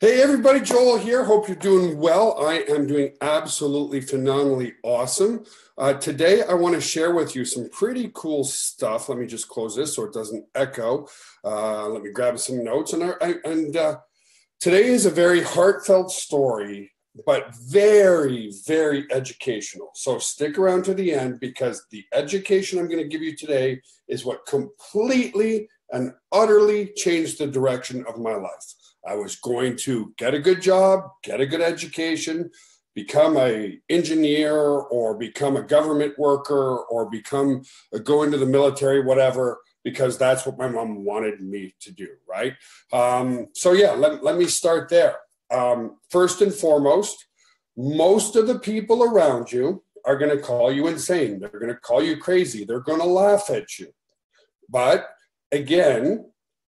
Hey, everybody, Joel here. Hope you're doing well. I am doing absolutely phenomenally awesome. Uh, today, I want to share with you some pretty cool stuff. Let me just close this so it doesn't echo. Uh, let me grab some notes. And, I, and uh, today is a very heartfelt story, but very, very educational. So stick around to the end because the education I'm going to give you today is what completely and utterly changed the direction of my life. I was going to get a good job, get a good education, become a engineer or become a government worker or become go into the military, whatever, because that's what my mom wanted me to do, right? Um, so yeah, let, let me start there. Um, first and foremost, most of the people around you are going to call you insane. They're going to call you crazy. They're going to laugh at you. But again,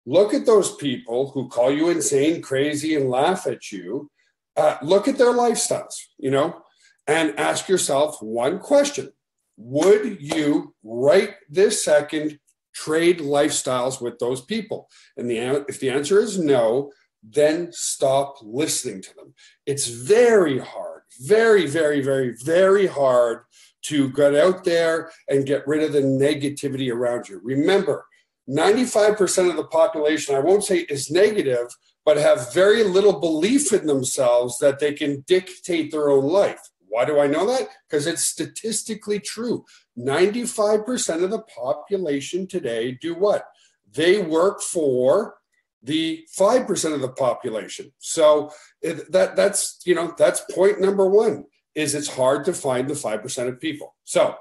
look at those people who call you insane, crazy, and laugh at you. Uh, look at their lifestyles, you know, and ask yourself one question Would you, right this second, trade lifestyles with those people? And the, if the answer is no, then stop listening to them. It's very hard, very, very, very, very hard to get out there and get rid of the negativity around you. Remember, 95% of the population, I won't say is negative, but have very little belief in themselves that they can dictate their own life. Why do I know that? Because it's statistically true. 95% of the population today do what? They work for the 5% of the population. So that that's, you know, that's point number 1 is it's hard to find the 5% of people. So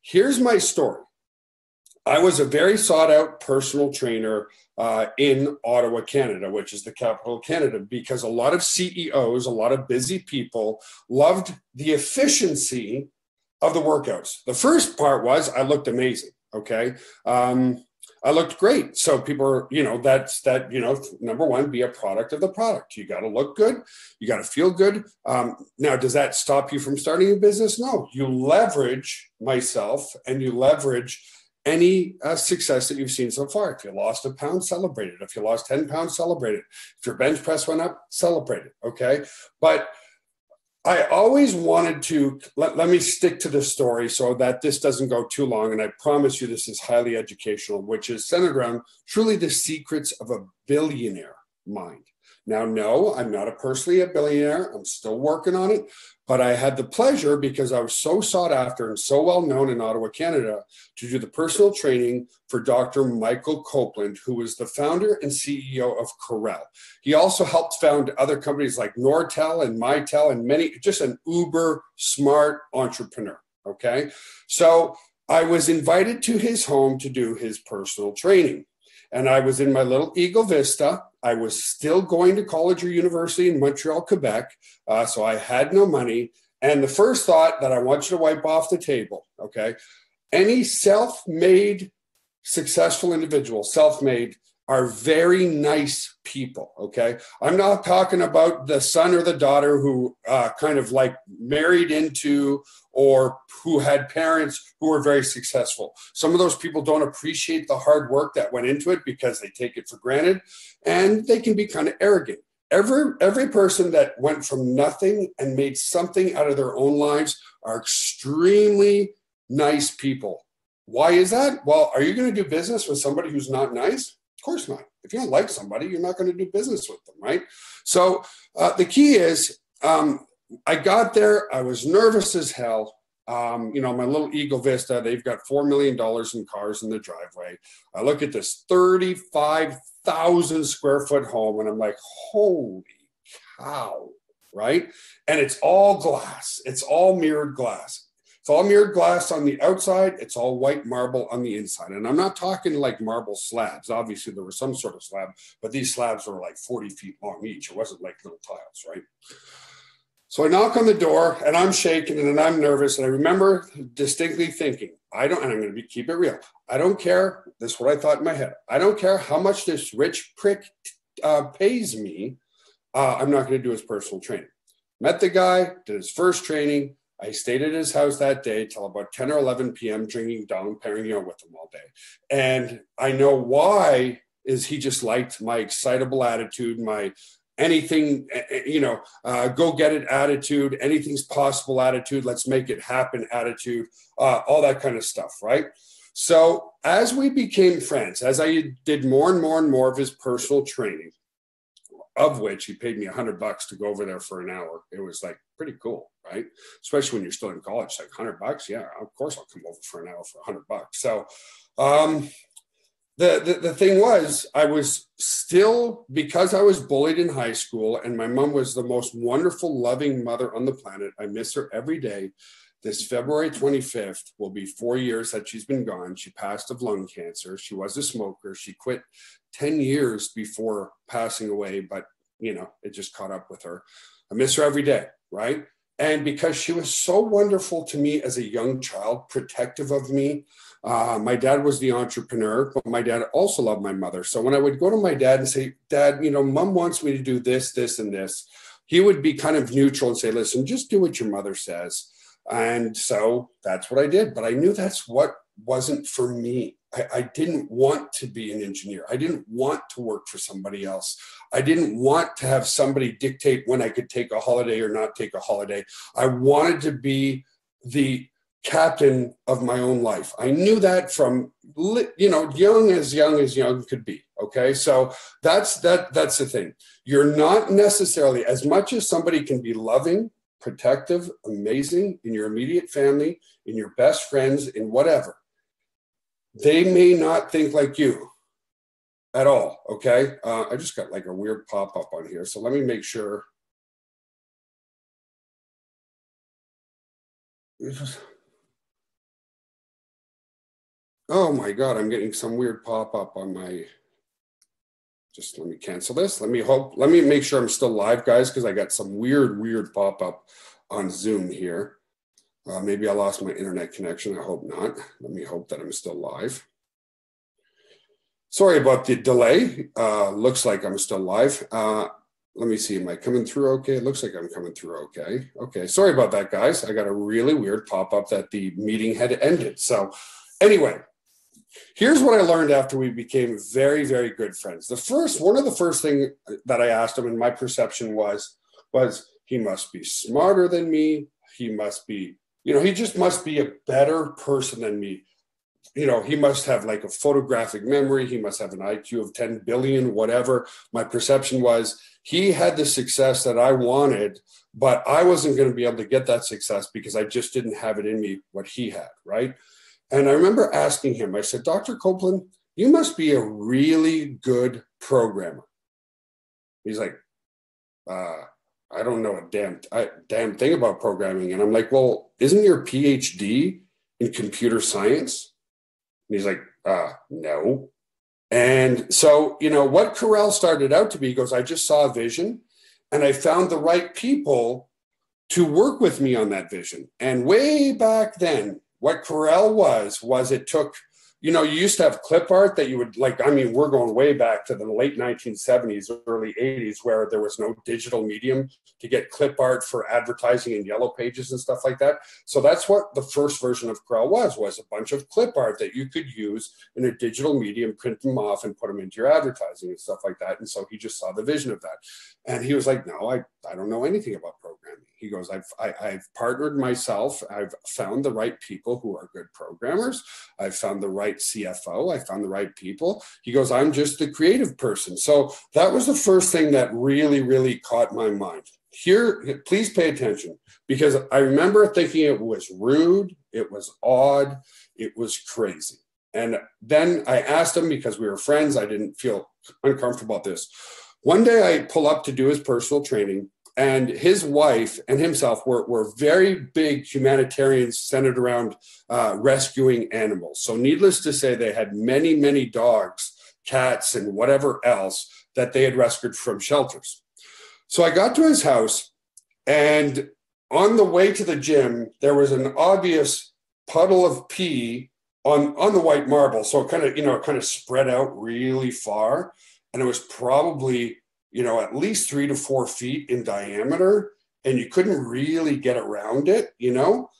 here's my story. I was a very sought out personal trainer uh, in Ottawa, Canada, which is the capital of Canada, because a lot of CEOs, a lot of busy people loved the efficiency of the workouts. The first part was I looked amazing. Okay. Um, I looked great. So people are, you know, that's that, you know, number one, be a product of the product. You got to look good. You got to feel good. Um, now, does that stop you from starting a business? No. You leverage myself and you leverage any uh, success that you've seen so far. If you lost a pound, celebrate it. If you lost 10 pounds, celebrate it. If your bench press went up, celebrate it. Okay. But I always wanted to let, let me stick to the story so that this doesn't go too long. And I promise you, this is highly educational, which is centered around truly the secrets of a billionaire mind. Now, no, I'm not a personally a billionaire. I'm still working on it, but I had the pleasure because I was so sought after and so well known in Ottawa, Canada, to do the personal training for Dr. Michael Cowpland, who was the founder and CEO of Corel. He also helped found other companies like Nortel and Mitel and many, just an uber smart entrepreneur. Okay. So I was invited to his home to do his personal training. And I was in my little Eagle Vista I was still going to college or university in Montreal, Quebec. Uh, so I had no money. And the first thought that I want you to wipe off the table, okay? Any self made successful individual, self made, are very nice people. Okay. I'm not talking about the son or the daughter who uh, kind of like married into or who had parents who were very successful. Some of those people don't appreciate the hard work that went into it because they take it for granted and they can be kind of arrogant. Every, every person that went from nothing and made something out of their own lives are extremely nice people. Why is that? Well, are you going to do business with somebody who's not nice? Course not. If you don't like somebody, you're not going to do business with them, right? So uh, the key is um, I got there, I was nervous as hell. Um, you know, my little Eagle Vista, they've got $4 million in cars in the driveway. I look at this 35,000 square foot home and I'm like, holy cow, right? And it's all glass, it's all mirrored glass. It's all mirrored glass on the outside. It's all white marble on the inside. And I'm not talking like marble slabs. Obviously, there was some sort of slab, but these slabs were like 40 feet long each. It wasn't like little tiles, right? So I knock on the door and I'm shaking and I'm nervous. And I remember distinctly thinking, I don't, and I'm going to be, keep it real. I don't care. This is what I thought in my head. I don't care how much this rich prick uh, pays me. Uh, I'm not going to do his personal training. Met the guy, did his first training I stayed at his house that day till about 10 or 11 p.m., drinking Dom Perignon with him all day. And I know why is he just liked my excitable attitude, my anything, eh, eh, you know, uh, go get it attitude, anything's possible attitude, let's make it happen attitude, uh, all that kind of stuff, right? So as we became friends, as I did more and more and more of his personal training, of which he paid me a hundred bucks to go over there for an hour. It was like pretty cool, right? Especially when you're still in college, like hundred bucks. Yeah, of course I'll come over for an hour for a hundred bucks. So, um, the, the, the thing was, I was still, because I was bullied in high school and my mom was the most wonderful, loving mother on the planet. I miss her every day. This February 25th will be four years that she's been gone. She passed of lung cancer. She was a smoker. She quit 10 years before passing away, but you know, it just caught up with her. I miss her every day, right? And because she was so wonderful to me as a young child, protective of me, uh, my dad was the entrepreneur, but my dad also loved my mother. So when I would go to my dad and say, Dad, you know, mom wants me to do this, this, and this, he would be kind of neutral and say, Listen, just do what your mother says. And so that's what I did. But I knew that's what wasn't for me. I, I, didn't want to be an engineer. I didn't want to work for somebody else. I didn't want to have somebody dictate when I could take a holiday or not take a holiday. I wanted to be the captain of my own life. I knew that from you know young as young as young could be. Okay, so that's that that's the thing. You're not necessarily as much as somebody can be loving, protective, amazing in your immediate family, in your best friends, in whatever. They may not think like you at all. Okay, uh, I just got like a weird pop up on here, so let me make sure. Oh my God, I'm getting some weird pop up on my. Just let me cancel this. Let me hope, let me make sure I'm still live, guys, because I got some weird, weird pop up on Zoom here. Uh, maybe I lost my internet connection. I hope not. Let me hope that I'm still live. Sorry about the delay. Uh, looks like I'm still live. Uh, let me see. Am I coming through okay? It looks like I'm coming through okay. Okay. Sorry about that, guys. I got a really weird pop up that the meeting had ended. So, anyway, Here's what I learned after we became very, very good friends. The first, one of the first thing that I asked him, and my perception was, was he must be smarter than me. He must be, you know, he just must be a better person than me. You know, he must have like a photographic memory. He must have an IQ of 10 billion, whatever. My perception was he had the success that I wanted, but I wasn't going to be able to get that success because I just didn't have it in me what he had, right? And I remember asking him, I said, Dr. Cowpland, you must be a really good programmer. He's like, uh, I don't know a damn, damn thing about programming. And I'm like, well, isn't your PhD in computer science? And he's like, uh, no. And so, you know, what Corel started out to be goes, I just saw a vision and I found the right people to work with me on that vision. And way back then, what Corel was was it took you know you used to have clip art that you would like i mean we're going way back to the late 1970s early 80s where there was no digital medium to get clip art for advertising in yellow pages and stuff like that. So that's what the first version of Corel was was a bunch of clip art that you could use in a digital medium print them off and put them into your advertising and stuff like that. And so he just saw the vision of that. And he was like no i, I don't know anything about programming he goes I've, I, have i have partnered myself. I've found the right people who are good programmers. I've found the right cfo i found the right people. He goes i'm just the creative person. So that was the first thing that really really caught my mind. Here please pay attention because i remember thinking it was rude it was odd it was crazy. And then i asked him because we were friends i didn't feel uncomfortable about this. One day i pull up to do his personal training and his wife and himself were, were very big humanitarians centered around uh, rescuing animals. So, needless to say, they had many, many dogs, cats, and whatever else that they had rescued from shelters. So, I got to his house, and on the way to the gym, there was an obvious puddle of pee on, on the white marble. So, it kind of, you know, kind of spread out really far. And it was probably you know, at least three to four feet in diameter, and you couldn't really get around it, you know.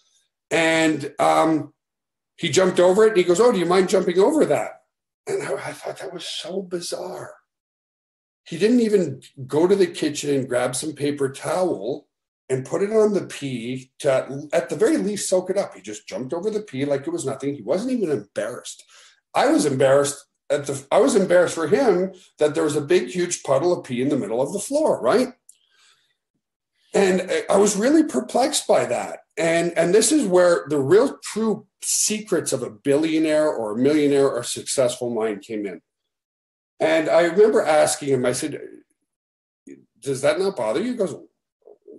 And um, he jumped over it and he goes, Oh, do you mind jumping over that? And I, I thought that was so bizarre. he didn't even go to the kitchen and grab some paper towel and put it on the pee to at the very least soak it up. He just jumped over the pee like it was nothing. He wasn't even embarrassed. I was embarrassed at the I was embarrassed for him that there was a big huge puddle of pee in the middle of the floor, right? And I was really perplexed by that. And and this is where the real true secrets of a billionaire or a millionaire or successful mind came in. And I remember asking him, I said, Does that not bother you? He goes,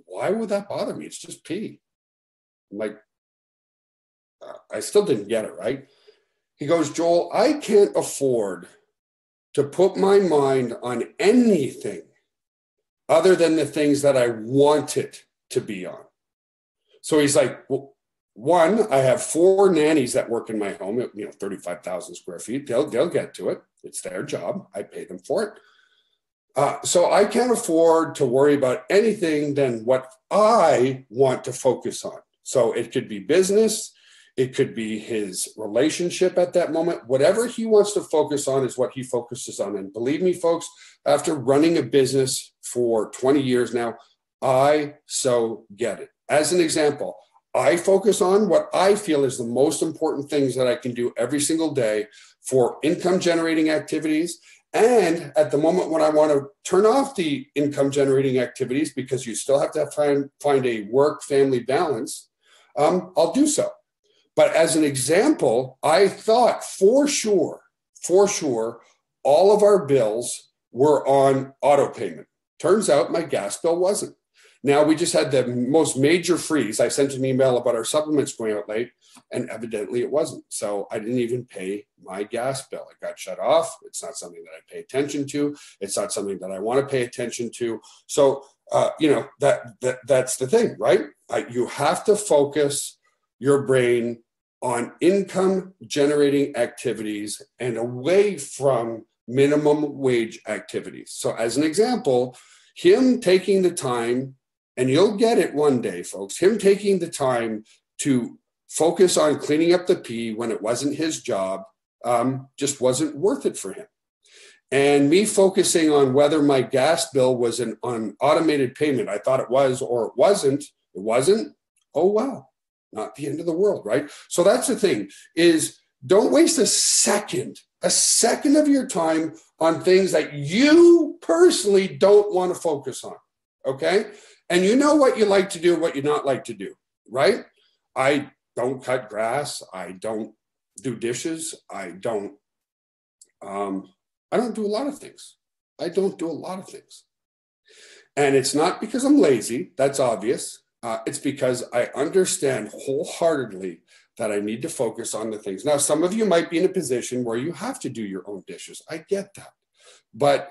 Why would that bother me? It's just pee. I'm like, I still didn't get it, right? He goes, Joel, I can't afford to put my mind on anything other than the things that I want it to be on. So he's like, well, one, I have four nannies that work in my home, you know, 35,000 square feet. They'll, they'll get to it. It's their job. I pay them for it. Uh, so I can't afford to worry about anything than what I want to focus on. So it could be business, it could be his relationship at that moment. Whatever he wants to focus on is what he focuses on. And believe me, folks, after running a business for 20 years now, I so get it. As an example, I focus on what I feel is the most important things that I can do every single day for income generating activities. And at the moment when I want to turn off the income generating activities, because you still have to find, find a work family balance, um, I'll do so. But as an example, I thought for sure, for sure, all of our bills were on auto payment. Turns out my gas bill wasn't. Now we just had the most major freeze. I sent an email about our supplements going out late, and evidently it wasn't. So I didn't even pay my gas bill. It got shut off. It's not something that I pay attention to. It's not something that I want to pay attention to. So uh, you know that, that that's the thing, right? I, you have to focus your brain on income generating activities and away from minimum wage activities. So, as an example, him taking the time, and you'll get it one day, folks, him taking the time to focus on cleaning up the pee when it wasn't his job um, just wasn't worth it for him. And me focusing on whether my gas bill was an on automated payment, I thought it was or it wasn't, it wasn't. Oh, well not the end of the world, right? So that's the thing is don't waste a second, a second of your time on things that you personally don't want to focus on. Okay. And you know what you like to do, what you not like to do, right? I don't cut grass. I don't do dishes. I don't, um, I don't do a lot of things. I don't do a lot of things. And it's not because I'm lazy. That's obvious. Uh, it's because I understand wholeheartedly that I need to focus on the things. Now, some of you might be in a position where you have to do your own dishes. I get that. But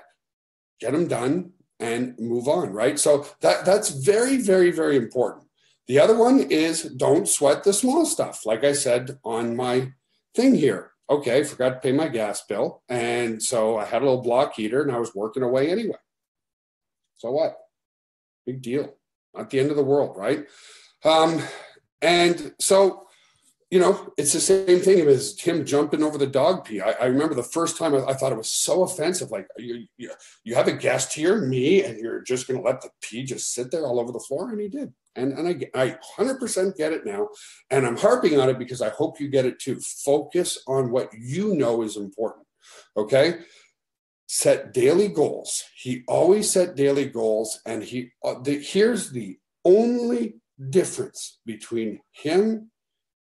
get them done and move on, right? So that that's very, very, very important. The other one is don't sweat the small stuff. Like I said on my thing here. Okay, forgot to pay my gas bill. And so I had a little block heater and I was working away anyway. So what? Big deal not the end of the world, right? Um, and so, you know, it's the same thing as him jumping over the dog pee. I, I remember the first time I, I, thought it was so offensive. Like, you, you, you have a guest here, me, and you're just going to let the pee just sit there all over the floor? And he did. And, and I, I 100% get it now. And I'm harping on it because I hope you get it too. Focus on what you know is important. Okay set daily goals. He always set daily goals, and he uh, the, here's the only difference between him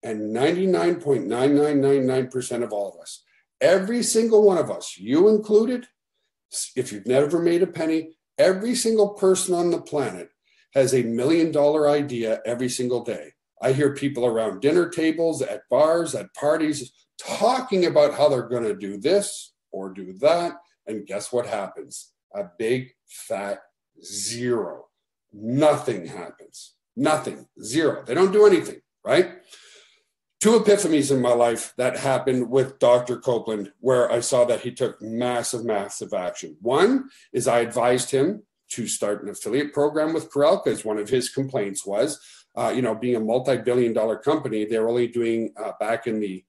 and 99.9999% of all of us. Every single one of us, you included, if you've never made a penny, every single person on the planet has a million dollar idea every single day. I hear people around dinner tables, at bars, at parties, talking about how they're going to do this or do that and guess what happens? A big fat zero. Nothing happens. Nothing. Zero. They don't do anything, right? Two epiphanies in my life that happened with Dr. Cowpland, where I saw that he took massive, massive action. One is I advised him to start an affiliate program with Corel because one of his complaints was, uh, you know, being a multi billion dollar company, they're only doing uh, back in the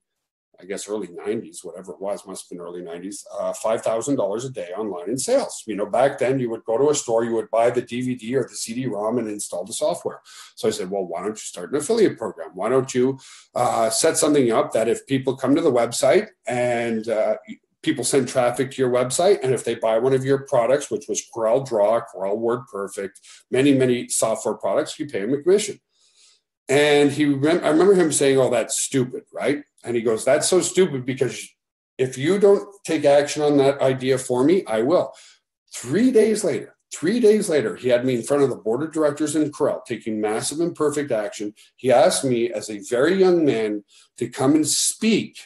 I guess early 90s, whatever it was, must have been early 90s, uh, $5,000 a day online in sales. You know, back then you would go to a store, you would buy the DVD or the CD ROM and install the software. So I said, well, why don't you start an affiliate program? Why don't you uh, set something up that if people come to the website and uh, people send traffic to your website, and if they buy one of your products, which was Corel Draw, Corel WordPerfect, many, many software products, you pay them a commission. And he, I remember him saying, "Oh, that's stupid, right?" And he goes, "That's so stupid because if you don't take action on that idea for me, I will." Three days later, three days later, he had me in front of the board of directors in Corel taking massive and perfect action. He asked me, as a very young man, to come and speak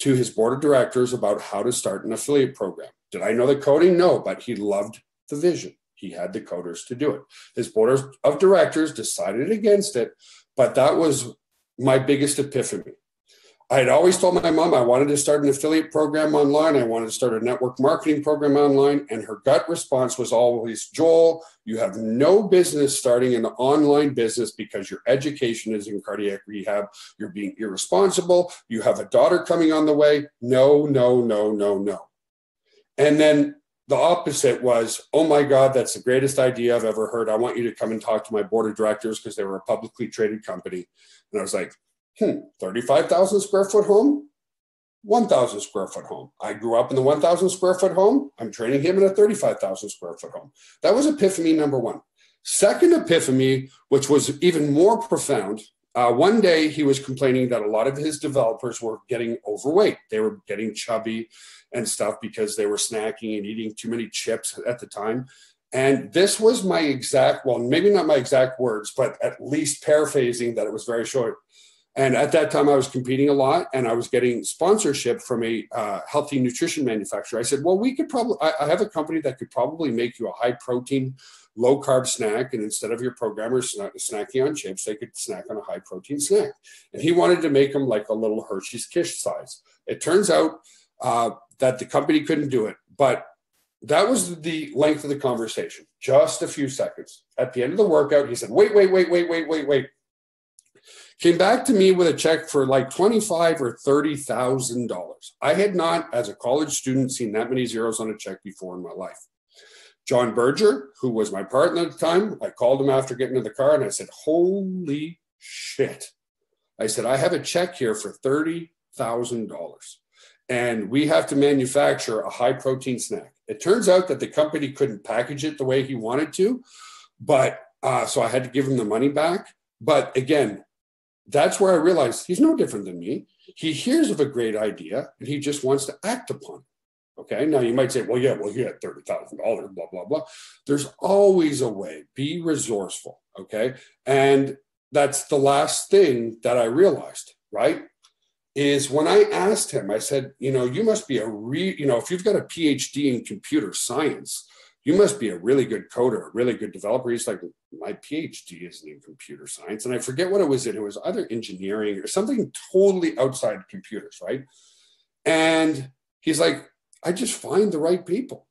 to his board of directors about how to start an affiliate program. Did I know the coding? No, but he loved the vision. He had the coders to do it. His board of directors decided against it, but that was my biggest epiphany. I had always told my mom I wanted to start an affiliate program online. I wanted to start a network marketing program online. And her gut response was always, Joel, you have no business starting an online business because your education is in cardiac rehab. You're being irresponsible. You have a daughter coming on the way. No, no, no, no, no. And then the opposite was, oh my God, that's the greatest idea I've ever heard. I want you to come and talk to my board of directors because they were a publicly traded company. And I was like, hmm, 35,000 square foot home, 1,000 square foot home. I grew up in the 1,000 square foot home. I'm training him in a 35,000 square foot home. That was epiphany number one. Second epiphany, which was even more profound, uh, one day he was complaining that a lot of his developers were getting overweight. They were getting chubby and stuff because they were snacking and eating too many chips at the time. And this was my exact, well, maybe not my exact words, but at least paraphrasing that it was very short. And at that time, I was competing a lot and I was getting sponsorship from a uh, healthy nutrition manufacturer. I said, Well, we could probably, I, I have a company that could probably make you a high protein, low carb snack. And instead of your programmers snacking on chips, they could snack on a high protein snack. And he wanted to make them like a little Hershey's Kiss size. It turns out uh, that the company couldn't do it. But that was the length of the conversation, just a few seconds. At the end of the workout, he said, Wait, wait, wait, wait, wait, wait, wait. Came back to me with a check for like twenty-five or thirty thousand dollars. I had not, as a college student, seen that many zeros on a check before in my life. John Berger, who was my partner at the time, I called him after getting in the car and I said, Holy shit. I said, I have a check here for $30,000 and we have to manufacture a high protein snack. It turns out that the company couldn't package it the way he wanted to, but uh, so I had to give him the money back. But again, that's where I realized he's no different than me. He hears of a great idea and he just wants to act upon it. Okay. Now you might say, well, yeah, well, he had $30,000, blah, blah, blah. There's always a way. Be resourceful. Okay. And that's the last thing that I realized, right? is when I asked him, I said, you know, you must be a re, you know, if you've got a PhD in computer science, you must be a really good coder, a really good developer. He's like, my PhD isn't in computer science. And I forget what it was in. It was either engineering or something totally outside computers, right? And he's like, I just find the right people.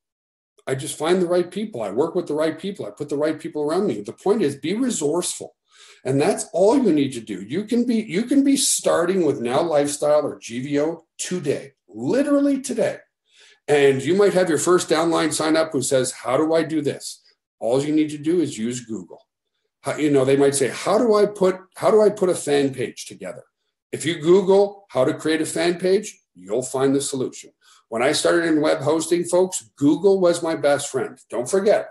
I just find the right people. I work with the right people. I put the right people around me. The point is be resourceful. And that's all you need to do. You can be you can be starting with Now Lifestyle or GVO today, literally today. And you might have your first downline sign up who says, "How do I do this?" All you need to do is use Google. How, you know, they might say, "How do I put how do I put a fan page together?" If you Google how to create a fan page, you'll find the solution. When I started in web hosting, folks, Google was my best friend. Don't forget,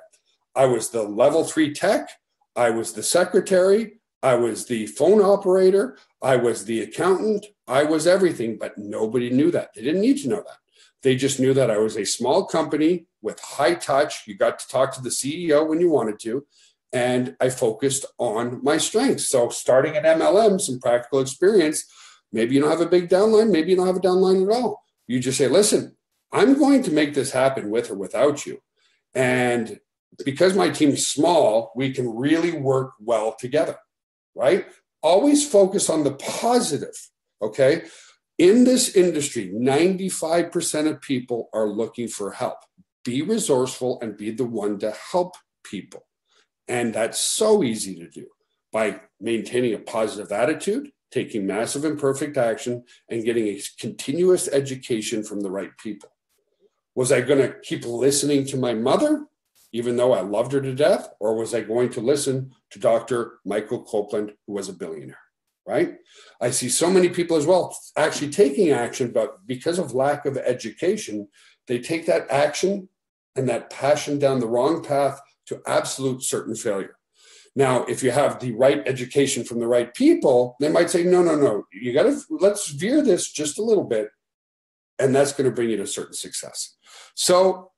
I was the level three tech. I was the secretary. I was the phone operator. I was the accountant. I was everything, but nobody knew that. They didn't need to know that. They just knew that I was a small company with high touch. You got to talk to the CEO when you wanted to. And I focused on my strengths. So, starting at MLM, some practical experience. Maybe you don't have a big downline. Maybe you don't have a downline at all. You just say, listen, I'm going to make this happen with or without you. And because my team's small, we can really work well together, right? Always focus on the positive, okay? In this industry, 95% of people are looking for help. Be resourceful and be the one to help people. And that's so easy to do by maintaining a positive attitude, taking massive imperfect action and getting a continuous education from the right people. Was I going to keep listening to my mother, even though I loved her to death? Or was I going to listen to Dr. Michael Cowpland, who was a billionaire? Right? I see so many people as well actually taking action, but because of lack of education, they take that action and that passion down the wrong path to absolute certain failure. Now, if you have the right education from the right people, they might say, no, no, no, you got to let's veer this just a little bit. And that's going to bring you to certain success. So,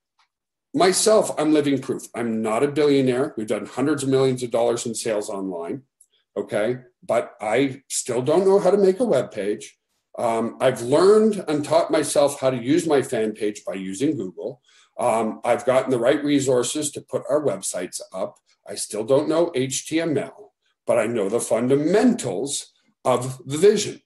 myself, I'm living proof. I'm not a billionaire. We've done hundreds of millions of dollars in sales online. Okay. But I still don't know how to make a web page. Um, I've learned and taught myself how to use my fan page by using Google. Um, I've gotten the right resources to put our websites up. I still don't know HTML, but I know the fundamentals of the vision.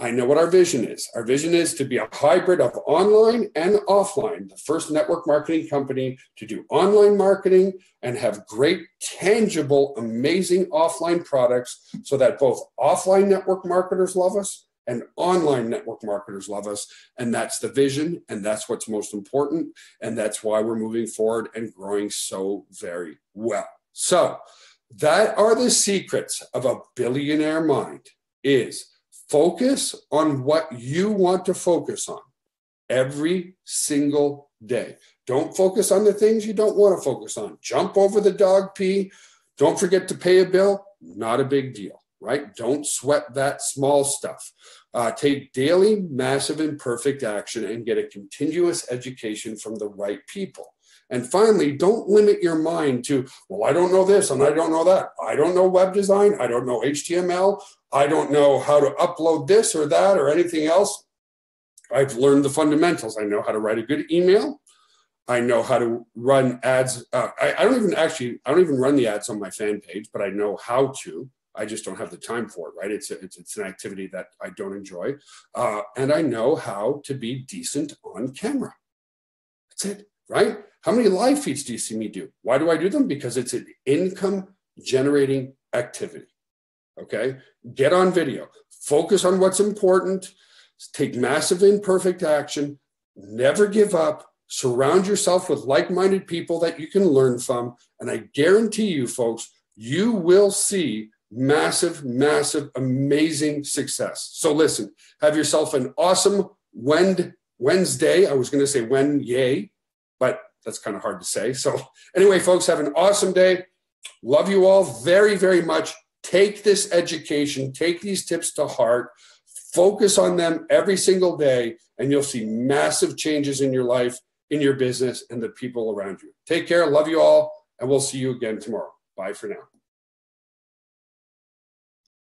I know what our vision is. Our vision is to be a hybrid of online and offline, the first network marketing company to do online marketing and have great, tangible, amazing offline products so that both offline network marketers love us and online network marketers love us. And that's the vision. And that's what's most important. And that's why we're moving forward and growing so very well. So that are the secrets of a billionaire mind is focus on what you want to focus on every single day. Don't focus on the things you don't want to focus on. Jump over the dog pee. Don't forget to pay a bill. Not a big deal right? Don't sweat that small stuff. Uh, take daily, massive, and perfect action and get a continuous education from the right people. And finally, don't limit your mind to, well, I don't know this and I don't know that. I don't know web design. I don't know HTML. I don't know how to upload this or that or anything else. I've learned the fundamentals. I know how to write a good email. I know how to run ads. Uh, I, I don't even actually, I don't even run the ads on my fan page, but I know how to. I just don't have the time for it, right? It's, a, it's, it's an activity that I don't enjoy. Uh, and I know how to be decent on camera. That's it, right? How many live feeds do you see me do? Why do I do them? Because it's an income generating activity. Okay. Get on video, focus on what's important, take massive imperfect action, never give up, surround yourself with like minded people that you can learn from. And I guarantee you, folks, you will see massive, massive, amazing success. So listen, have yourself an awesome Wednesday. I was going to say when yay, but that's kind of hard to say. So anyway, folks, have an awesome day. Love you all very, very much. Take this education, take these tips to heart, focus on them every single day, and you'll see massive changes in your life, in your business, and the people around you. Take care. Love you all, and we'll see you again tomorrow. Bye for now.